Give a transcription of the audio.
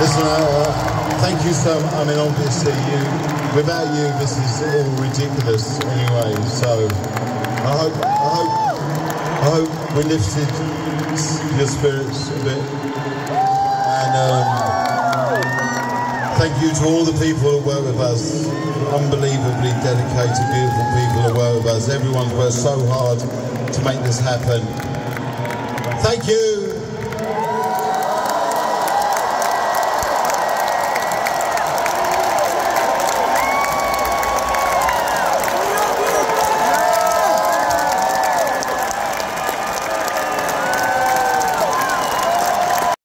Listen, uh, thank you so much. I mean, obviously, you, without you, this is all ridiculous anyway. So, I hope, I hope, I hope we lifted your spirits a bit. And um, thank you to all the people who work with us. Unbelievably dedicated, beautiful people who work with us. Everyone's worked so hard to make this happen. Thank you.